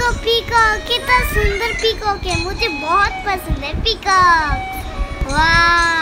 देखो पीकॉक कितना सुंदर पीकॉक है। मुझे बहुत पसंद है पीकॉक वाह।